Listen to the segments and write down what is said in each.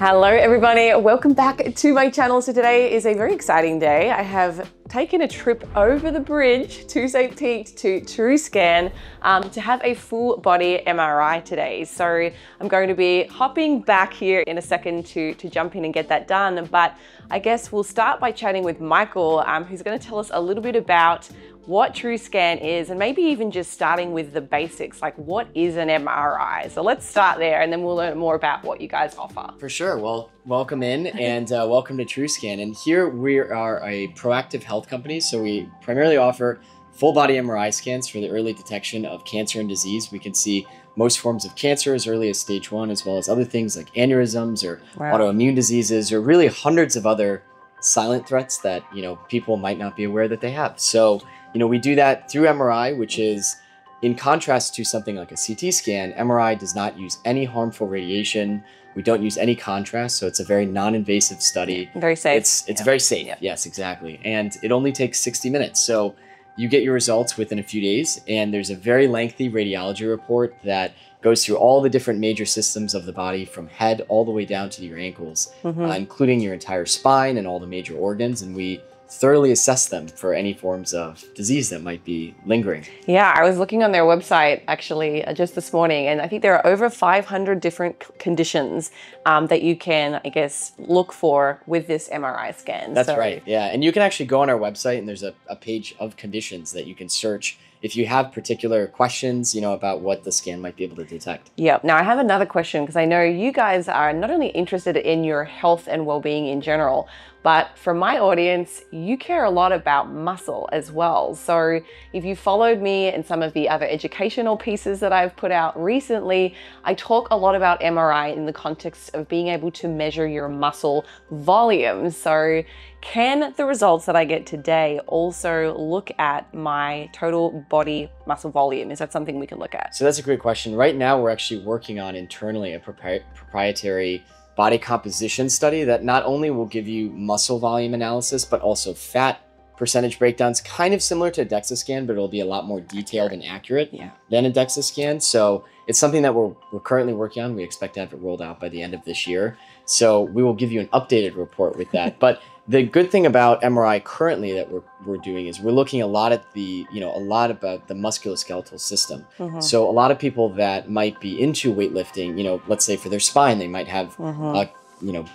Hello everybody, welcome back to my channel. So today is a very exciting day. I have taken a trip over the bridge to St. Pete to TrueScan um, to have a full body MRI today. So I'm going to be hopping back here in a second to, to jump in and get that done. But I guess we'll start by chatting with Michael, um, who's gonna tell us a little bit about what TrueScan is, and maybe even just starting with the basics, like what is an MRI? So let's start there and then we'll learn more about what you guys offer. For sure. Well, welcome in and uh, welcome to TrueScan. And here we are a proactive health company. So we primarily offer full body MRI scans for the early detection of cancer and disease. We can see most forms of cancer as early as stage one, as well as other things like aneurysms or wow. autoimmune diseases, or really hundreds of other silent threats that you know people might not be aware that they have. So you know, we do that through MRI, which is in contrast to something like a CT scan, MRI does not use any harmful radiation. We don't use any contrast, so it's a very non-invasive study. Very safe. It's it's yeah. very safe. Yeah. Yes, exactly. And it only takes 60 minutes. So you get your results within a few days, and there's a very lengthy radiology report that goes through all the different major systems of the body from head all the way down to your ankles, mm-hmm. uh, including your entire spine and all the major organs. And we thoroughly assess them for any forms of disease that might be lingering. Yeah, I was looking on their website actually uh, just this morning, and I think there are over 500 different conditions um, that you can, I guess, look for with this MRI scan. That's so, right, yeah. And you can actually go on our website, and there's a, a page of conditions that you can search if you have particular questions, you know, about what the scan might be able to detect. Yeah. Now I have another question because I know you guys are not only interested in your health and well-being in general, but for my audience, you care a lot about muscle as well. So if you followed me in some of the other educational pieces that I've put out recently, I talk a lot about MRI in the context of being able to measure your muscle volume. So can the results that I get today also look at my total body muscle volume? Is that something we can look at? So that's a great question. Right now, we're actually working on internally a proprietary body composition study that not only will give you muscle volume analysis, but also fat percentage breakdowns, kind of similar to a DEXA scan, but it'll be a lot more detailed and accurate yeah. than a DEXA scan. So it's something that we're, we're currently working on. We expect to have it rolled out by the end of this year. So we will give you an updated report with that. but the good thing about MRI currently that we're, we're doing is we're looking a lot at the, you know, a lot about the musculoskeletal system. Mm-hmm. So a lot of people that might be into weightlifting, you know, let's say for their spine, they might have, mm-hmm. uh, you know,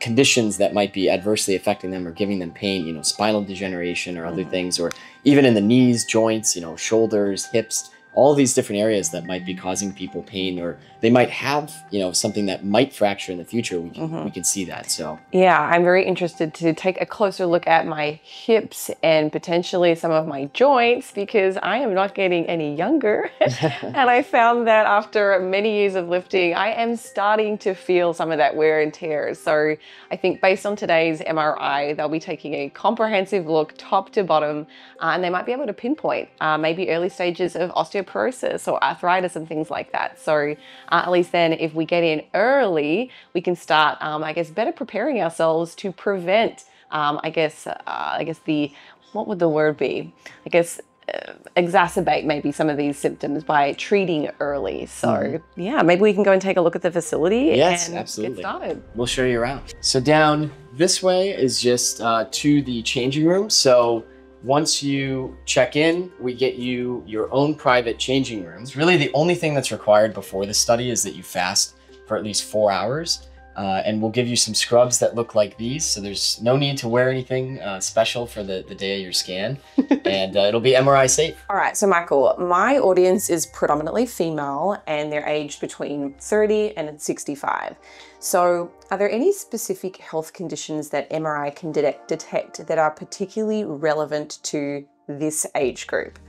conditions that might be adversely affecting them or giving them pain, you know, spinal degeneration or other mm-hmm. things, or even in the knees, joints, you know, shoulders, hips all these different areas that might be causing people pain or they might have you know something that might fracture in the future we can mm-hmm. we can see that so. Yeah i'm very interested to take a closer look at my hips and potentially some of my joints because i am not getting any younger. And i found that after many years of lifting i am starting to feel some of that wear and tear. So i think based on today's mri they'll be taking a comprehensive look top to bottom uh, and they might be able to pinpoint uh, maybe early stages of osteoporosis osteoporosis or arthritis and things like that. So uh, at least then if we get in early, we can start, um, I guess, better preparing ourselves to prevent, um, I guess, uh, I guess the, what would the word be? I guess uh, exacerbate maybe some of these symptoms by treating early. So mm. yeah, maybe we can go and take a look at the facility yes, and absolutely. get started. We'll show you around. So down this way is just uh, to the changing room. So once you check in, we get you your own private changing rooms. Really, the only thing that's required before the study is that you fast for at least four hours. Uh, and we'll give you some scrubs that look like these. So there's no need to wear anything uh, special for the, the day of your scan. and uh, it'll be MRI safe. All right, so Michael, my audience is predominantly female and they're aged between 30 and 65. So are there any specific health conditions that MRI can de detect that are particularly relevant to this age group?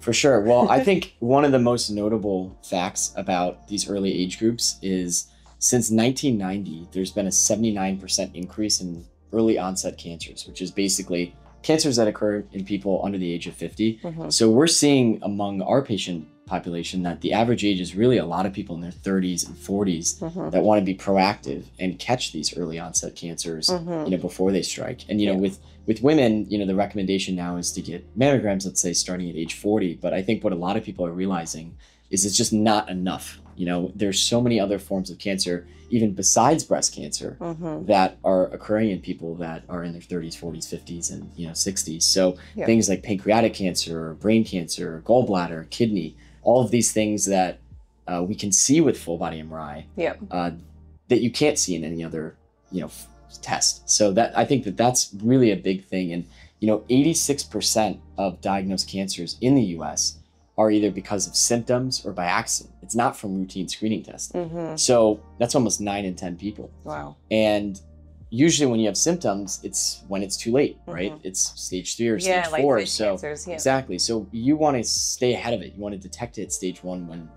For sure. Well, I think one of the most notable facts about these early age groups is since 1990, there's been a 79% increase in early onset cancers, which is basically cancers that occur in people under the age of 50. Mm-hmm. So we're seeing among our patient population that the average age is really a lot of people in their 30s and 40s mm-hmm. that want to be proactive and catch these early onset cancers, mm-hmm. you know, before they strike. And you know, with with women, you know, the recommendation now is to get mammograms, let's say starting at age 40. But I think what a lot of people are realizing is it's just not enough You know, there's so many other forms of cancer, even besides breast cancer, Mm-hmm. that are occurring in people that are in their 30s, 40s, 50s, and you know 60s. So Yeah. things like pancreatic cancer, or brain cancer, gallbladder, kidney, all of these things that uh, we can see with full body MRI Yep. uh, that you can't see in any other you know f- test. So that I think that that's really a big thing. And you know, 86% of diagnosed cancers in the U.S. are either because of symptoms or by accident. It's not from routine screening testing. Mm-hmm. So that's almost nine in 10 people. Wow. And usually when you have symptoms, it's when it's too late, right? Mhm. It's stage three or stage like four. stage So cancers. Yeah. exactly. So you want to stay ahead of it. You want to detect it at stage one when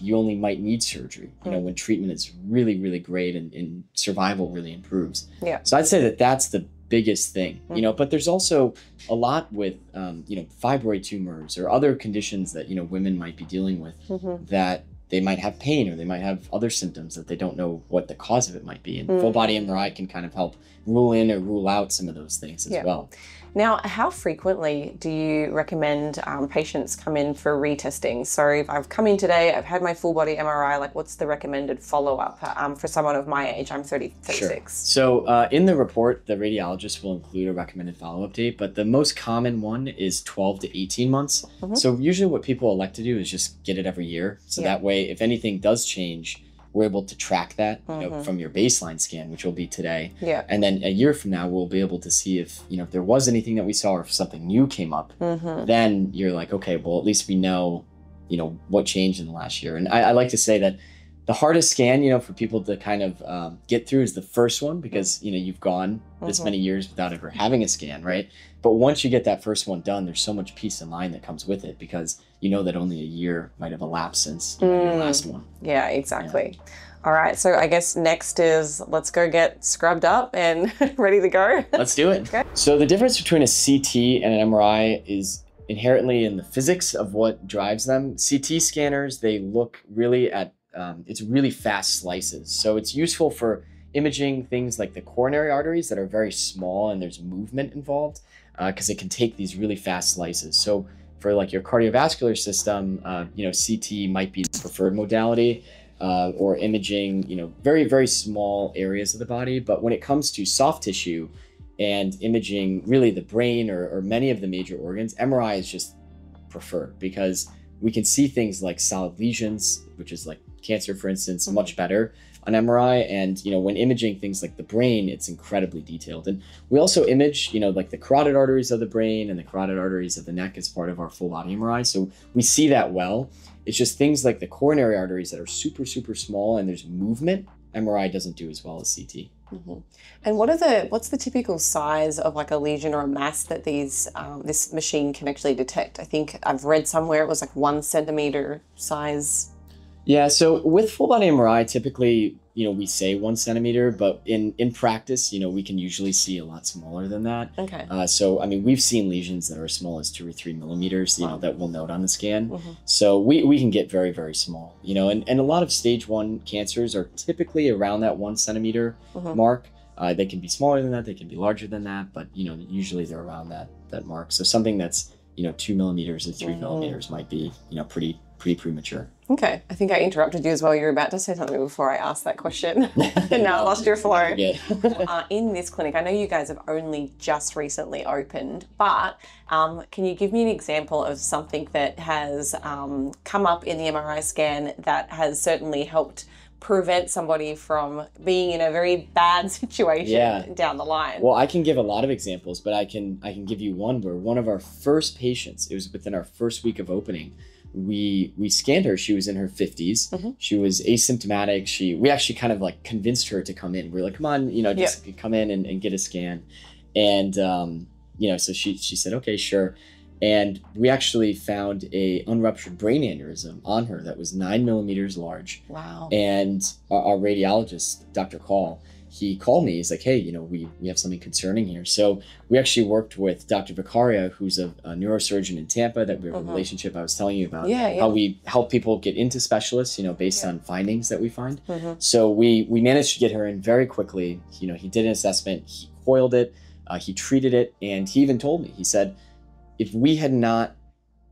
you only might need surgery. You know, Mm. when treatment is really, really great and, and survival really improves. Yeah. So I'd say that that's the biggest thing. You Mm. know, but there's also a lot with um, you know fibroid tumors or other conditions that you know women might be dealing with Mm-hmm. that they might have pain or they might have other symptoms that they don't know what the cause of it might be. And Mm. full body MRI can kind of help rule in or rule out some of those things as Yeah. well. Now, how frequently do you recommend um, patients come in for retesting? So, if I've come in today, I've had my full body MRI, like what's the recommended follow up um, for someone of my age? I'm 30, 36. So uh, in the report, the radiologist will include a recommended follow-up date, but the most common one is 12 to 18 months. Mhm. So usually what people elect to do is just get it every year. So Yeah. that way, if anything does change, we're able to track that you know, Mhm. from your baseline scan, which will be today. Yeah. And then a year from now, we'll be able to see if, you know, if there was anything that we saw or if something new came up, Mm-hmm. then you're like, okay, well, at least we know, you know, what changed in the last year. And I, I like to say that the hardest scan, you know, for people to kind of um, get through is the first one because, you know, you've gone this Mhm. many years without ever having a scan, right? But once you get that first one done, there's so much peace of mind that comes with it because you know that only a year might have elapsed since know, your Mm. last one. Yeah, exactly. All right. So, I guess next is let's go get scrubbed up and ready to go. Let's do it. Okay. So the difference between a CT and an MRI is inherently in the physics of what drives them. CT scanners they look really at um, it's really fast slices, so it's useful for imaging things like the coronary arteries that are very small and there's movement involved because it can take these really fast slices. So for like your cardiovascular system, uh, you know CT might be the preferred modality uh, or imaging, you know, very, very small areas of the body. But when it comes to soft tissue and imaging really the brain or, or many of the major organs, MRI is just preferred because we can see things like solid lesions, which is like cancer, for instance, Mhm. much better on MRI. And, you know, when imaging things like the brain, it's incredibly detailed. And we also image, you know, like the carotid arteries of the brain and the carotid arteries of the neck as part of our full body MRI. So we see that well. It's just things like the coronary arteries that are super, super small and there's movement. MRI doesn't do as well as CT. Mhm. And what are the what's the typical size of like a lesion or a mass that these um, this machine can actually detect? I think I've read somewhere it was like one centimeter size. Yeah, so with full body MRI, typically, you know, we say one centimeter, but in in practice, you know, we can usually see a lot smaller than that. Okay. Uh, so, I mean, we've seen lesions that are as small as two or three millimeters, you know, that we'll note on the scan. Mhm. So we, we can get very, very small, you know, and, and a lot of stage one cancers are typically around that one centimeter Mhm. mark. Uh, they can be smaller than that, they can be larger than that, but, you know, usually they're around that, that mark. So something that's, you know, two millimeters or 3 Mhm. millimeters might be, you know, pretty, pretty premature. Okay. I think I interrupted you as well. You were about to say something before I asked that question. and now I lost your flow. Yeah. uh, in this clinic, I know you guys have only just recently opened, but um, can you give me an example of something that has um, come up in the MRI scan that has certainly helped prevent somebody from being in a very bad situation Yeah. down the line? Well, I can give a lot of examples, but I can I can give you one where one of our first patients, it was within our first week of opening, we we scanned her. She was in her 50s. Mhm. She was asymptomatic. She we actually kind of like convinced her to come in. We are like, come on, you know, just come in and, and get a scan. And um, you know, so she she said, okay, sure. And we actually found a unruptured brain aneurysm on her that was nine millimeters large. wow. And our, our radiologist, Dr. Call, he called me. He's like, hey, you know, we, we have something concerning here. So we actually worked with Dr. Vicaria, who's a, a neurosurgeon in Tampa that we have a Mhm. relationship I was telling you about. Yeah, yeah. How we help people get into specialists, you know, based Yeah. on findings that we find. hmm So we we managed to get her in very quickly. You know, he did an assessment, he coiled it, uh, he treated it, and he even told me, he said, if we had not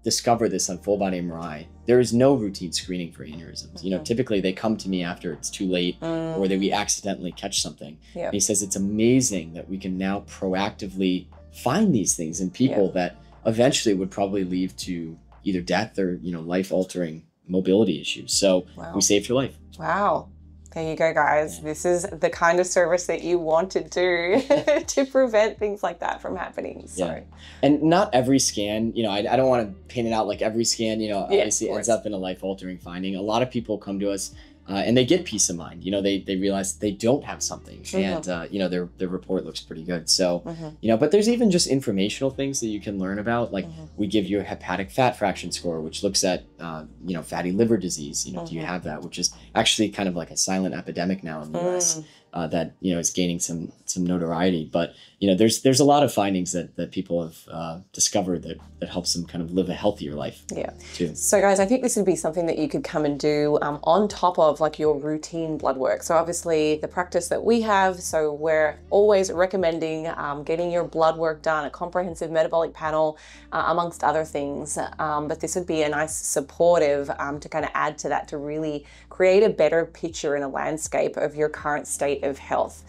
discovered this on full body MRI, there is no routine screening for aneurysms. You know, typically they come to me after it's too late Mm, or that we accidentally catch something. And he says it's amazing that we can now proactively find these things in people that eventually would probably lead to either death or you know life altering mobility issues. So wow. we saved your life. Wow. There you go, guys. Yeah. This is the kind of service that you want to do to prevent things like that from happening. So, Yeah. And not every scan, you know, I, I don't want to paint it out like every scan, you know, obviously ends up in a life altering finding. A lot of people come to us uh, and they get peace of mind. You know, they, they realize they don't have something and, uh, you know, their, their report looks pretty good. So, mhm, you know, but there's even just informational things that you can learn about. Like mhm. we give you a hepatic fat fraction score, which looks at, uh, you know, fatty liver disease. You know, do you Mhm. have that? Which is actually kind of like a silent epidemic now in the US Mm, uh, that you know is gaining some some notoriety. But you know, there's there's a lot of findings that that people have uh, discovered that that helps them kind of live a healthier life. Yeah. Too. So, guys, I think this would be something that you could come and do um, on top of like your routine blood work. So, obviously, the practice that we have, so we're always recommending um, getting your blood work done, a comprehensive metabolic panel, uh, amongst other things. Um, but this would be a nice supportive um, to kind of add to that to really create a better picture and a landscape of your current state of health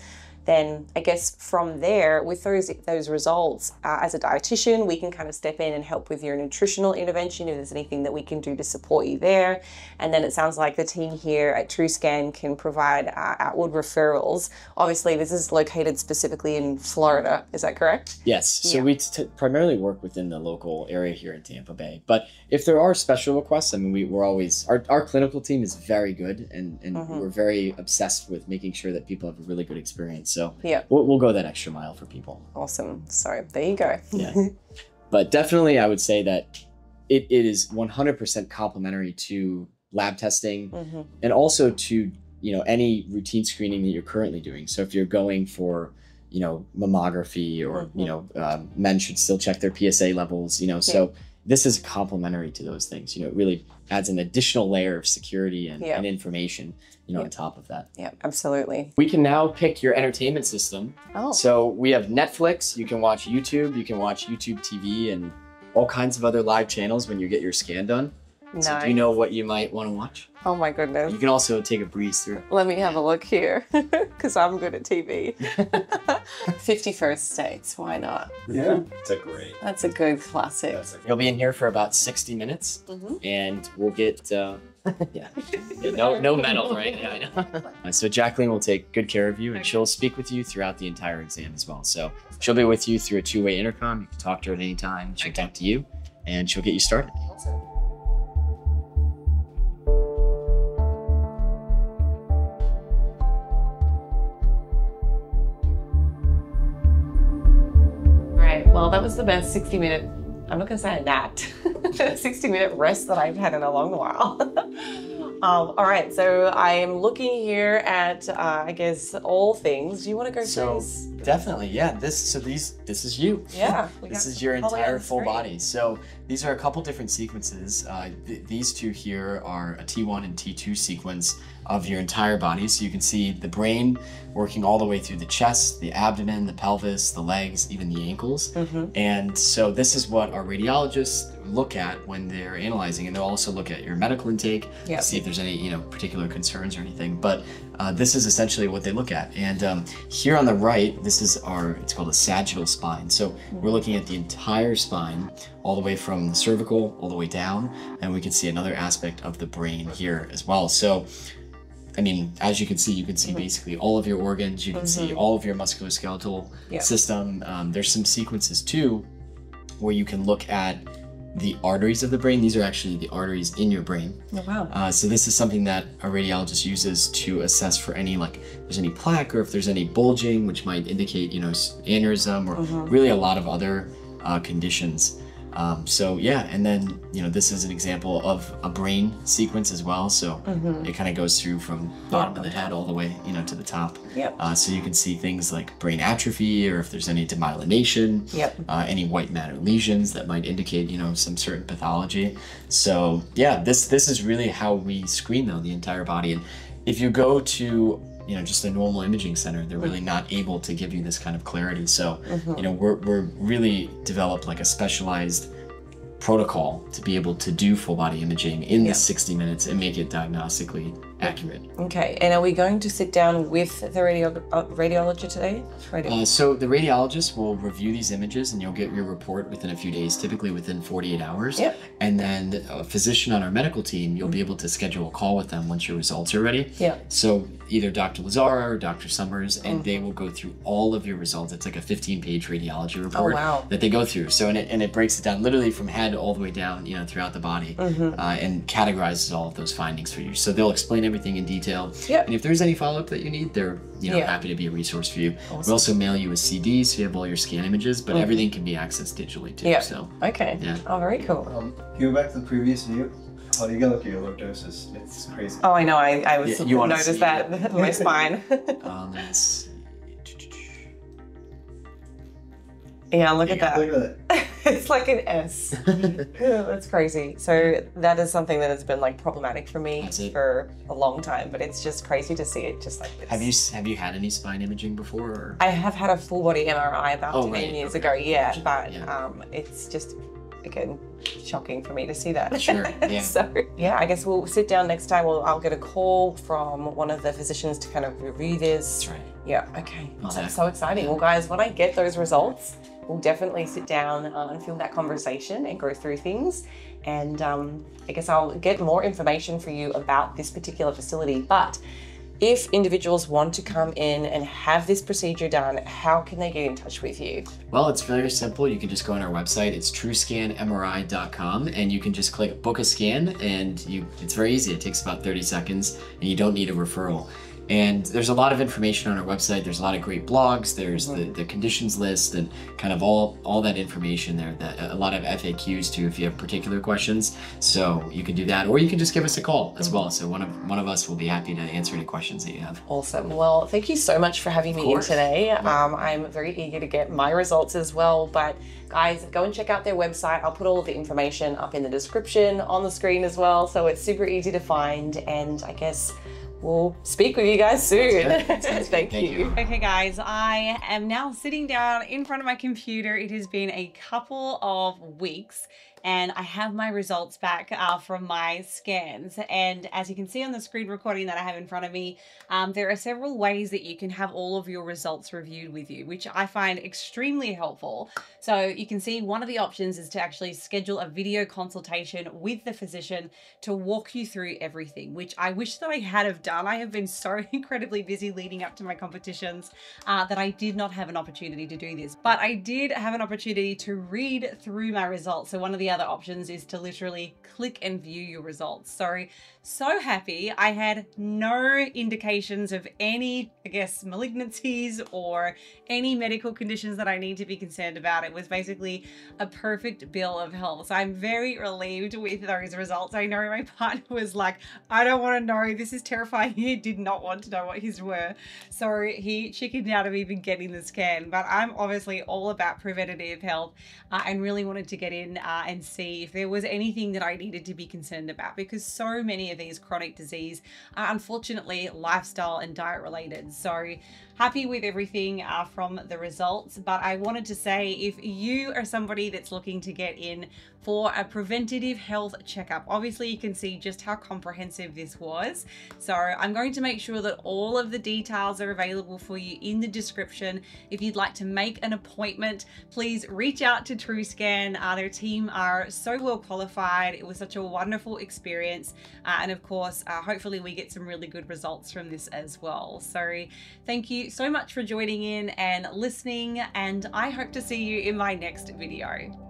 then I guess from there, with those those results, uh, as a dietitian, we can kind of step in and help with your nutritional intervention if there's anything that we can do to support you there. And then it sounds like the team here at TrueScan can provide uh, outward referrals. Obviously, this is located specifically in Florida. Is that correct? Yes. So Yeah. we t- primarily work within the local area here in Tampa Bay. But if there are special requests, I mean, we, we're always our, our clinical team is very good, and and Mhm. we're very obsessed with making sure that people have a really good experience. So Yeah. we'll, we'll go that extra mile for people. Awesome. So there you go. Yeah. but definitely i would say that it, it is 100% complementary to lab testing hmm and also to you know any routine screening that you're currently doing so if you're going for you know mammography or Mhm. you know um, men should still check their psa levels you know so this is complementary to those things you know it really adds an additional layer of security and, Yeah. and information you know Yeah. on top of that Yeah, absolutely. we can now pick your entertainment system Oh, so we have Netflix. You can watch YouTube. You can watch YouTube TV and all kinds of other live channels when you get your scan done. So do you know what you might want to watch? Oh my goodness. You can also take a breeze through. Let me have a look here, because I'm good at TV. 51st States, why not? Yeah, it's a great. That's a good classic. That's a You'll be in here for about 60 minutes Mhm. and we'll get, uh, yeah. Yeah, no, no metal, right? Yeah, I know. Uh, so Jacqueline will take good care of you and she'll speak with you throughout the entire exam as well. So she'll be with you through a two-way intercom. You can talk to her at any time. She'll talk to you and she'll get you started. All well, that was the best 60 minute, I'm not to say a nap, 60 minute rest that I've had in a long while. um, all right, so I am looking here at, uh, I guess, all things. Do you want to go So- through this? Definitely, yeah. This so these this is you. Yeah. This is your all the way on entire full body. So these are a couple different sequences. Uh, th- these two here are a T1 and T2 sequence of your entire body. So you can see the brain working all the way through the chest, the abdomen, the pelvis, the legs, even the ankles. Mhm. And so this is what our radiologists look at when they're analyzing, and they'll also look at your medical intake Yep. to see if there's any you know particular concerns or anything. But uh, this is essentially what they look at. And um, here on the right, this is our it's called a sagittal spine. So we're looking at the entire spine, all the way from the cervical all the way down, and we can see another aspect of the brain here as well. So. I mean, as you can see, you can see basically all of your organs. You can see all of your musculoskeletal Yeah. system. Um, there's some sequences too where you can look at the arteries of the brain. These are actually the arteries in your brain. Oh, wow. Uh, so this is something that a radiologist uses to assess for any like there's any plaque or if there's any bulging, which might indicate you know aneurysm or Mhm. really a lot of other uh, conditions. Um, so yeah, and then you know this is an example of a brain sequence as well. So Mhm. it kind of goes through from bottom of the head all the way you know to the top. Yep. Uh, so you can see things like brain atrophy or if there's any demyelination Yep. uh, any white matter lesions that might indicate you know some certain pathology so yeah this this is really how we screen though the entire body and if you go to you know just a normal imaging center they're really not able to give you this kind of clarity so Mhm. you know we're, we're really developed like a specialized protocol to be able to do full body imaging in Yeah. the 60 minutes and make it diagnostically accurate. Okay, and are we going to sit down with the radio- uh, radiologist today? Radio- Uh, so the radiologist will review these images and you'll get your report within a few days, typically within 48 hours. Yep. And then a physician on our medical team, you'll be able to schedule a call with them once your results are ready. yeah. So either Dr. Lazara or Dr. Summers, and they will go through all of your results. It's like a 15-page radiology report Oh, wow. that they go through. So and it, and it breaks it down literally from head all the way down, you know, throughout the body, Mm-hmm. uh, and categorizes all of those findings for you. So they'll explain everything in detail. Yep. And if there's any follow-up that you need, they're you know Yeah. happy to be a resource for you. We also mail you a CD so you have all your scan images, but everything can be accessed digitally too. Yeah. So Okay. Yeah. Oh, very cool. Um, can you go back to the previous view? How do you get look at your lordosis? It's crazy. Oh, I know. I, I was Yeah, you wanna noticed see that my spine. um, let's yeah, look at that. Look at that. it's like an S. That's crazy. So that is something that has been like problematic for me for a long time, but it's just crazy to see it just like this. have you have you had any spine imaging before? Or? I have had a full body MRI about Oh, 10 right, years okay. ago, yeah, Gotcha, but yeah. um, it's just again shocking for me to see that. Sure, yeah. so yeah, I guess we'll sit down next time. We'll, I'll get a call from one of the physicians to kind of review this. That's right. Yeah, okay. Oh, so, so exciting. Well, guys, when I get those results, we'll definitely sit down uh, and film that conversation and go through things. And um, I guess I'll get more information for you about this particular facility. But if individuals want to come in and have this procedure done, how can they get in touch with you? Well, it's very simple. You can just go on our website. It's truescanmri.com and you can just click book a scan and you it's very easy. It takes about 30 seconds and you don't need a referral. And there's a lot of information on our website. There's a lot of great blogs. There's the, mm-hmm. the conditions list and kind of all all that information there. That uh, a lot of FAQs too, if you have particular questions. So you can do that, or you can just give us a call as mm-hmm. well. So one of one of us will be happy to answer any questions that you have. Awesome. Well, thank you so much for having me in today. Um, I'm very eager to get my results as well. But guys, go and check out their website. I'll put all of the information up in the description on the screen as well. So it's super easy to find. And I guess we'll speak with you guys soon. thank, Thank you. you. Okay, guys, I am now sitting down in front of my computer. It has been a couple of weeks and I have my results back uh, from my scans. And as you can see on the screen recording that I have in front of me, um, there are several ways that you can have all of your results reviewed with you, which I find extremely helpful. So you can see one of the options is to actually schedule a video consultation with the physician to walk you through everything, which I wish that I had have done. I have been so incredibly busy leading up to my competitions uh, that I did not have an opportunity to do this. But I did have an opportunity to read through my results. So one of the other options is to literally click and view your results. So, so happy. I had no indications of any, I guess, malignancies or any medical conditions that I need to be concerned about. It was basically a perfect bill of health. So I'm very relieved with those results. I know my partner was like, I don't want to know. This is terrifying. He did not want to know what his were. So he chickened out of even getting the scan. But I'm obviously all about preventative health uh, and really wanted to get in uh, and see if there was anything that I needed to be concerned about because so many of these chronic disease are unfortunately lifestyle and diet related. So happy with everything uh, from the results. But I wanted to say if you are somebody that's looking to get in for a preventative health checkup, obviously you can see just how comprehensive this was. So I'm going to make sure that all of the details are available for you in the description. If you'd like to make an appointment, please reach out to TrueScan. Uh, their team are so well qualified. It was such a wonderful experience. Uh, and of course, uh, hopefully we get some really good results from this as well. So thank so much for joining in and listening. And I hope to see you in my next video.